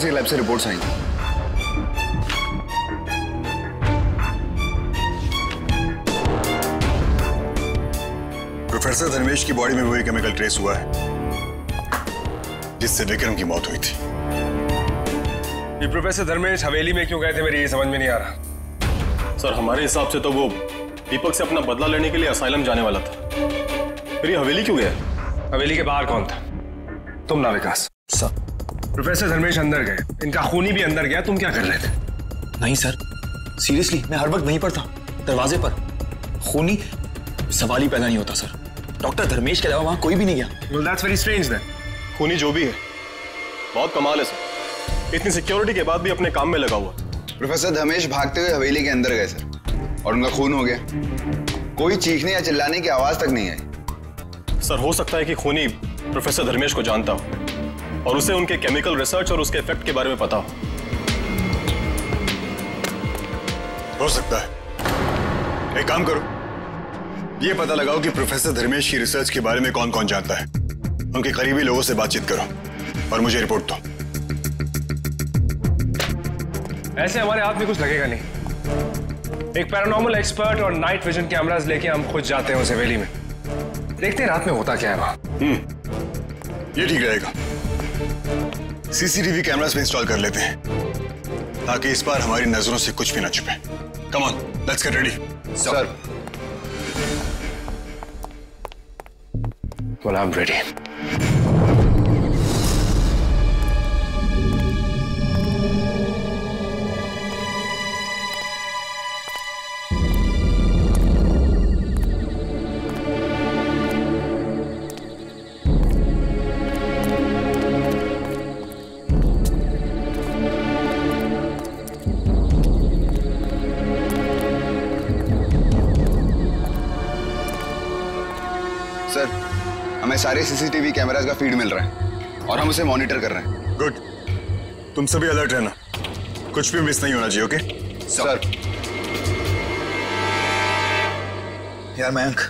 Forensic lab से reports आई। Professor Dharmesh की बॉडी में वही केमिकल ट्रेस हुआ है जिससे विक्रम की मौत हुई थी। ये प्रोफेसर धर्मेश हवेली में क्यों गए थे मेरी ये समझ में नहीं आ रहा। सर हमारे हिसाब से तो वो दीपक से अपना बदला लेने के लिए असाइलम जाने वाला था। फिर ये हवेली क्यों गया? हवेली के बाहर कौन था? तुम ना विकास। सर प्रोफेसर धर्मेश अंदर गए। इनका खूनी भी अंदर गया। तुम क्या कर रहे थे? नहीं सर। सीरियसली मैं हर वक्त वहीं पर था दरवाजे पर। खूनी सवाल ही पैदा नहीं होता सर। डॉक्टर धर्मेश के अलावा वहाँ कोई भी नहीं गया। Well, that's very strange then. खूनी जो भी है बहुत कमाल है सर। इतनी सिक्योरिटी के बाद भी अपने काम में लगा हुआ। प्रोफेसर धर्मेश भागते हुए हवेली के अंदर गए सर। और उनका खून हो गया। कोई चीखने या चिल्लाने की आवाज़ तक नहीं आई। सर हो सकता है कि खूनी प्रोफेसर धर्मेश को जानता हो। और उसे उनके केमिकल रिसर्च और उसके इफ़ेक्ट के बारे में पता हो। हो सकता है। एक काम करो। ये पता लगाओ कि प्रोफेसर धर्मेश की रिसर्च के बारे में कौन कौन जानता है। उनके करीबी लोगों से बातचीत करो और मुझे रिपोर्ट दो। ऐसे हमारे हाथ में कुछ लगेगा नहीं। एक पैरानॉर्मल एक्सपर्ट और नाइट विजन कैमरास लेके हम खुद जाते हैं उस हवेली में। देखते हैं रात में होता क्या है वहाँ। ये ठीक रहेगा। सीसीटीवी कैमरास में इंस्टॉल कर लेते हैं ताकि इस बार हमारी नज़रों से कुछ भी ना छुपे। Come on let's get ready sir well i'm ready. हमें सारे सीसीटीवी कैमरास का फ़ीड मिल रहा है और हम उसे मॉनिटर कर रहे हैं। गुड तुम सभी अलर्ट रहना। कुछ भी मिस नहीं होना चाहिए ओके सर यार मयंक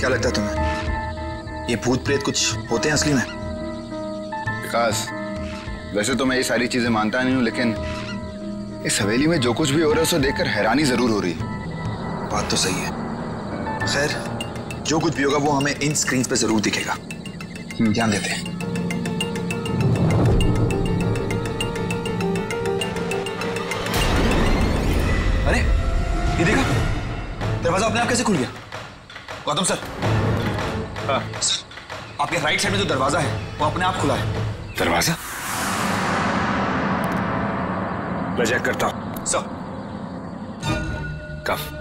क्या लगता है तुम्हें? ये भूत प्रेत कुछ होते हैं असली में? विकास वैसे तो मैं ये सारी चीज़ें मानता नहीं हूँ लेकिन इस हवेली में जो कुछ भी हो रहा है उसे देखकर हैरानी ज़रूर हो रही है। बात तो सही है। खैर जो कुछ भी होगा वो हमें इन स्क्रीन पे ज़रूर दिखेगा। ध्यान देते हैं। अरे ये देखा? दरवाज़ा अपने आप कैसे खुल गया? गौतम सर। हाँ। सर आपके राइट साइड में जो दरवाज़ा है वो अपने आप खुला है। दरवाज़ा? मैं चेक करता हूँ। सर। कम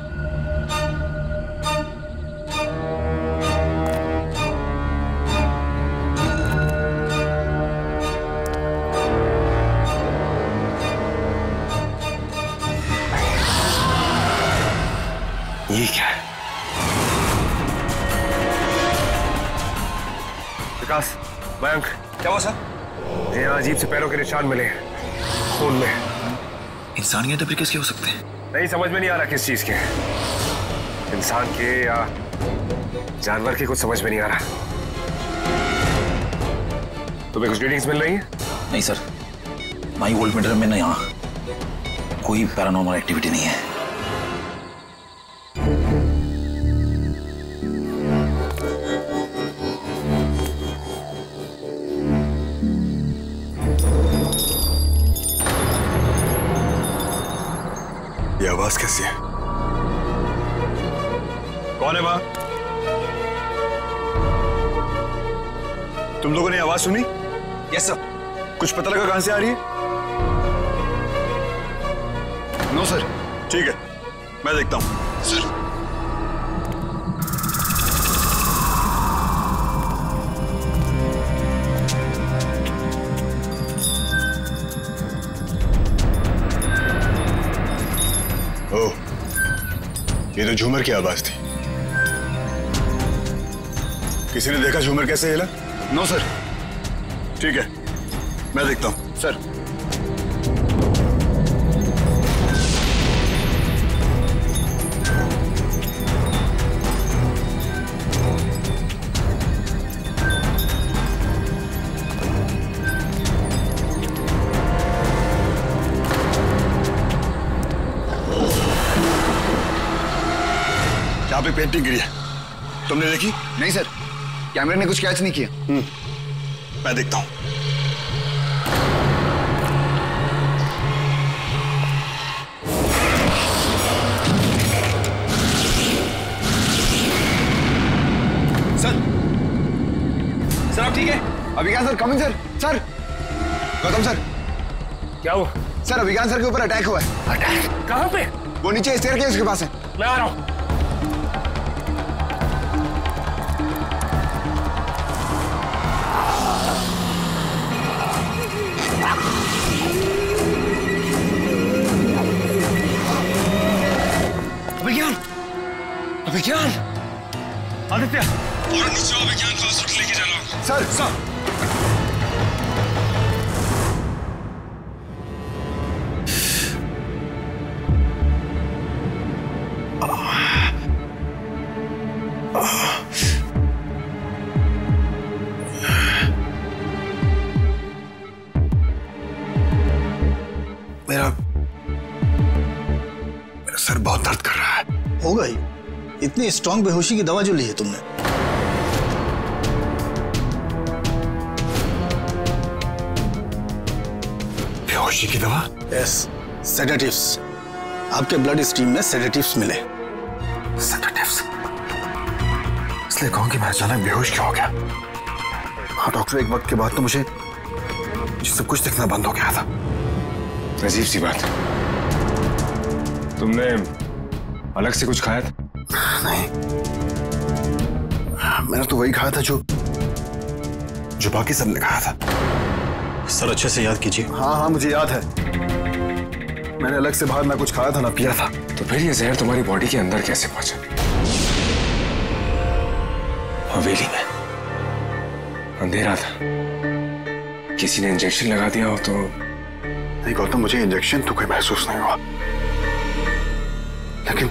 निशान मिले हैं। खून में। इंसानियत डबरे किसके हो सकते हैं? नहीं समझ में नहीं आ रहा किस चीज़ के। इंसान के या जानवर के कुछ समझ में नहीं आ रहा। तुम्हें कुछ रीडिंग्स मिल रही है? नहीं सर माई वोल्ट मीटर में ना यहाँ कोई पैरानॉर्मल एक्टिविटी नहीं है। आवाज़ कैसी है? कौन है वहाँ? तुम लोगों ने आवाज़ सुनी? यस सर कुछ पता लगा कहाँ से आ रही है? नो सर ठीक है मैं देखता हूँ। सर ये झूमर की आवाज़ थी किसी ने देखा झूमर कैसे हिला? नो सर ठीक है मैं देखता हूँ। सर यहाँ पे पेंटिंग गिरी है। तुमने देखी? नहीं सर कैमरे ने कुछ कैच नहीं किया। मैं देखता हूँ। सर सर आप ठीक है? Abhigyan sir coming sir sir Gautam sir क्या हुआ? सर अभिज्ञान सर के ऊपर अटैक हुआ है। अटैक कहाँ पे? वो नीचे स्टेयर के उसके पास है। मैं आ रहा हूँ। अभिज्ञान आदित्य। और नीचे अभिज्ञान को हॉस्पिटल लेके जाना। Sir sir. इतनी स्ट्रांग बेहोशी की दवा जो ली है तुमने। बेहोशी की दवा? यस सेडेटिव्स आपके ब्लड स्ट्रीम में सेडेटिव्स मिले। सेडेटिव्स इसलिए कहूँ कि मैं अचानक बेहोश क्यों हो गया? हाँ डॉक्टर एक वक्त के बाद तो मुझे मुझे सब कुछ दिखना बंद हो गया था। अजीब सी बात। तुमने अलग से कुछ खाया था? नहीं मैंने तो वही खाया था जो जो बाकी सबने खाया था। सर अच्छे से याद कीजिए। हाँ हाँ मुझे याद है। मैंने अलग से बाहर ना कुछ खाया था ना पिया था। तो फिर ये जहर तुम्हारी बॉडी के अंदर कैसे पहुँचा? हवेली में। अंधेरा था। किसी ने इंजेक्शन लगा दिया हो तो नहीं गौतम मुझे इंजेक्शन तो कोई महसूस नहीं हुआ। लेकिन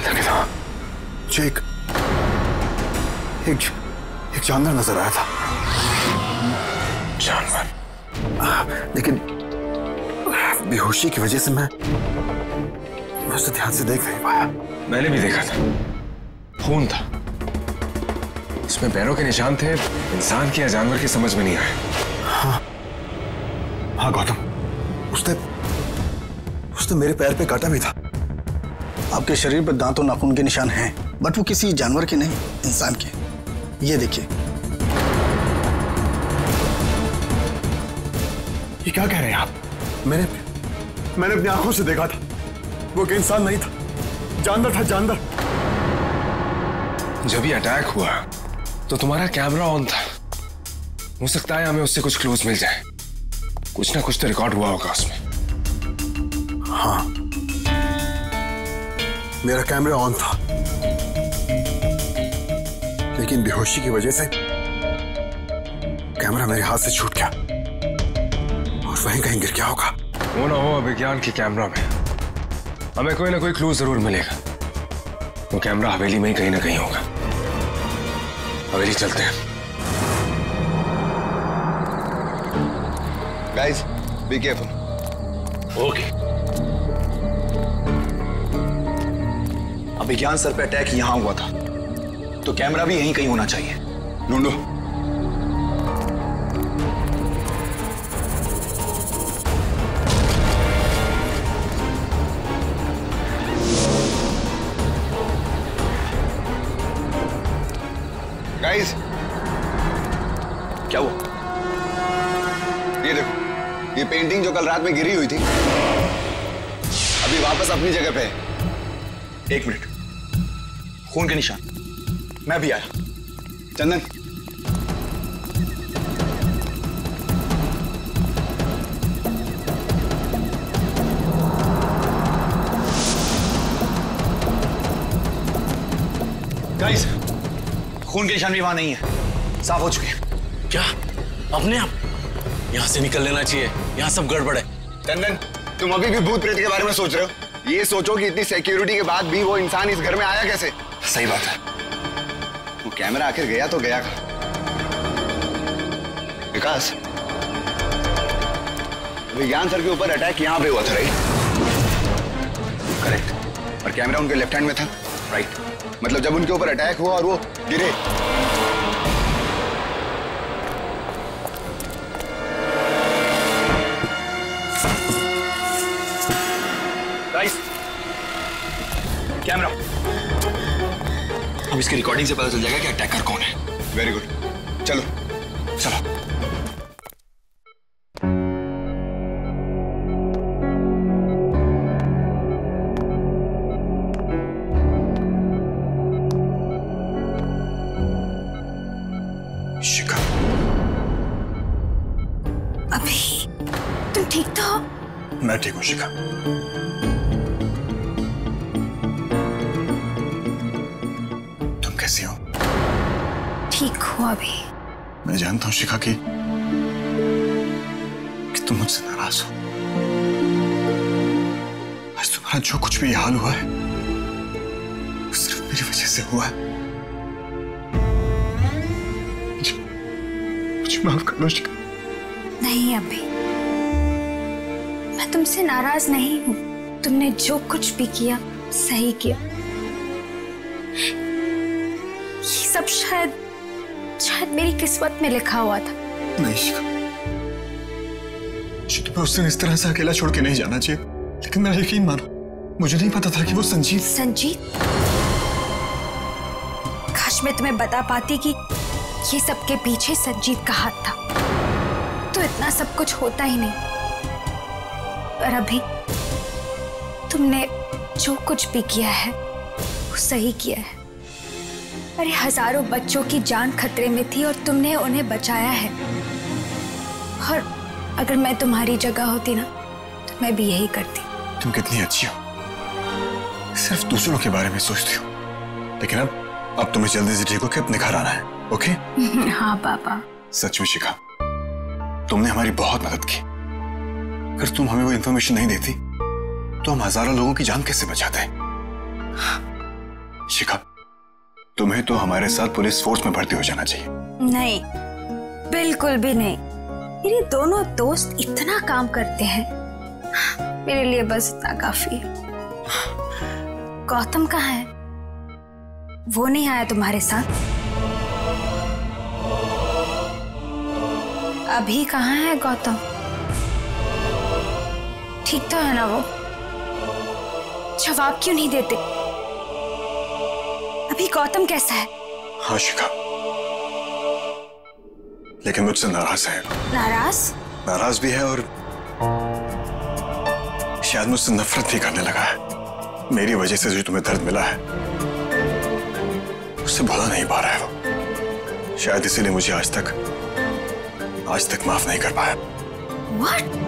लेकिन हाँ मुझे एक एक एक जानवर नज़र आया था जानवर लेकिन बेहोशी की वजह से मैं मैं उसे ध्यान से देख नहीं पाया मैंने भी देखा था खून था उसमें पैरों के निशान थे इंसान के या जानवर की समझ में नहीं आया हाँ गौतम उसने उसने मेरे पैर पे काटा भी था आपके शरीर पर दांतों नाखून के निशान हैं बट वो किसी जानवर के नहीं इंसान के। ये देखिए। ये क्या कह रहे हैं आप? मैंने मैंने अपनी आँखों से देखा था। वो एक इंसान नहीं था। जानवर था जानवर। जब ये अटैक हुआ तो तुम्हारा कैमरा ऑन था। हो सकता है हमें उससे कुछ क्लूज मिल जाए। कुछ ना कुछ तो रिकॉर्ड हुआ होगा उसमें। हाँ। मेरा कैमरा ऑन था। लेकिन बेहोशी की वजह से कैमरा मेरे हाथ से छूट गया। और वहीं कहीं गिर गया होगा। वो ना हो अभिज्ञान के कैमरा में। हमें कोई ना कोई क्लू ज़रूर मिलेगा। वो कैमरा हवेली में ही कहीं ना कहीं होगा। हवेली चलते हैं। Guys be careful Abhigyan sir पे अटैक यहाँ हुआ था। तो कैमरा भी यहीं कहीं होना चाहिए। ढूंढो गाइस क्या हुआ? ये देखो, ये पेंटिंग जो कल रात में गिरी हुई थी, अभी वापस अपनी जगह पे है। एक मिनट। खून के निशान। मैं भी आया। चंदन। गाइस खून के निशान भी वहाँ नहीं है। साफ़ हो चुके हैं। क्या? अपने आप? यहाँ से निकल लेना चाहिए। यहाँ सब गड़बड़ है। चंदन तुम अभी भी भूत प्रेत के बारे में सोच रहे हो? ये सोचो कि इतनी सिक्योरिटी के बाद भी वो इंसान इस घर में आया कैसे? सही बात है। वो कैमरा आखिर गया तो गया विकास। विज्ञान सर के ऊपर अटैक यहाँ पे हुआ था राइट करेक्ट और कैमरा उनके लेफ़्ट हैंड में था। राइट मतलब जब उनके ऊपर अटैक हुआ और वो गिरे। कैमरा। अब इसकी रिकॉर्डिंग से पता चल जाएगा कि अटैकर कौन है। वेरी गुड चलो। चलो। कैसी हो? ठीक हो अभी। मैं जानता हूँ शिखा की कि तुम मुझसे नाराज़ हो। आज तुम्हारा जो कुछ भी हाल हुआ है वो सिर्फ़ मेरी वजह से हुआ है। मुझे मुझे माफ़ कर दो शिखा। नहीं अभी। मैं तुमसे नाराज़ नहीं हूँ। तुमने जो कुछ भी किया सही किया। सब शायद शायद मेरी किस्मत में लिखा हुआ था। नहीं तुम्हें उस दिन इस तरह से अकेला छोड़ के नहीं जाना चाहिए। लेकिन मेरा यकीन मानो मुझे नहीं पता था कि वो संजीत संजीत? काश मैं तुम्हें बता पाती कि ये सब के पीछे संजीत का हाथ था। तो इतना सब कुछ होता ही नहीं। पर अभी तुमने जो कुछ भी किया है वो सही किया है। अरे हज़ारों बच्चों की जान खतरे में थी और तुमने उन्हें बचाया है। और अगर मैं तुम्हारी जगह होती ना तो मैं भी यही करती। तुम कितनी अच्छी हो। सिर्फ़ दूसरों के बारे में सोचती हो। लेकिन अब अब तुम्हें जल्दी से ठीक होकर अपने घर आना है ओके? हाँ पापा। सच में शिखा तुमने हमारी बहुत मदद की। अगर तुम हमें वो इंफॉर्मेशन नहीं देती तो हम हज़ारों लोगों की जान कैसे बचाते शिखा तुम्हें तो हमारे साथ पुलिस फोर्स में भर्ती हो जाना चाहिए। नहीं, बिल्कुल भी नहीं। मेरे दोनों दोस्त इतना काम करते हैं। मेरे लिए बस इतना काफ़ी है। गौतम कहाँ है? वो नहीं आया तुम्हारे साथ? अभी कहाँ है गौतम? ठीक तो है ना वो? जवाब क्यों नहीं देते? अभी गौतम कैसा है? हाँ शिखा लेकिन मुझसे नाराज़ है। नाराज़? नाराज़ भी है और शायद मुझसे नफरत भी करने लगा है। मेरी वजह से जो तुम्हें दर्द मिला है उससे भुला नहीं पा रहा है वो। शायद इसीलिए मुझे आज तक आज तक माफ़ नहीं कर पाया। What?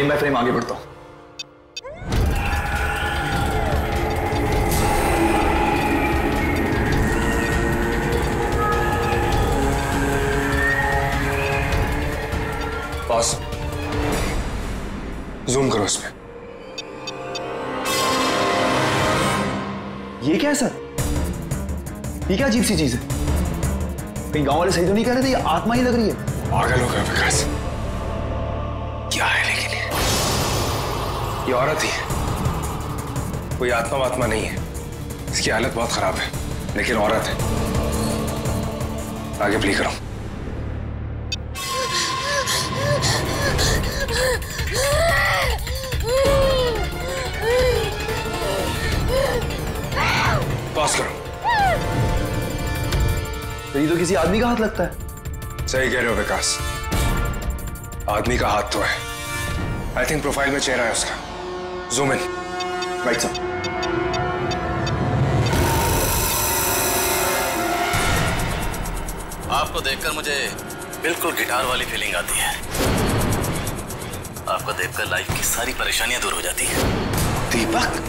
फ्रेम बाय फ्रेम आगे बढ़ता हूँ। पॉज जूम करो इस इसमें ये क्या है सर? ये क्या अजीब सी चीज़ है? कहीं गाँव वाले सही तो नहीं कह रहे थे? ये आत्मा ही लग रही है। पागल हो गया विकास। ये औरत ही। है कोई आत्मा वात्मा नहीं है। इसकी हालत बहुत खराब है लेकिन औरत है। आगे प्ले करो। पास करो। तो ये तो किसी आदमी का हाथ लगता है। सही कह रहे हो विकास। आदमी का हाथ तो है। आई थिंक प्रोफ़ाइल में चेहरा है उसका। जूम इन राइट सर आपको देखकर मुझे बिल्कुल गिटार वाली फीलिंग आती है। आपको देखकर लाइफ की सारी परेशानियाँ दूर हो जाती है। दीपक?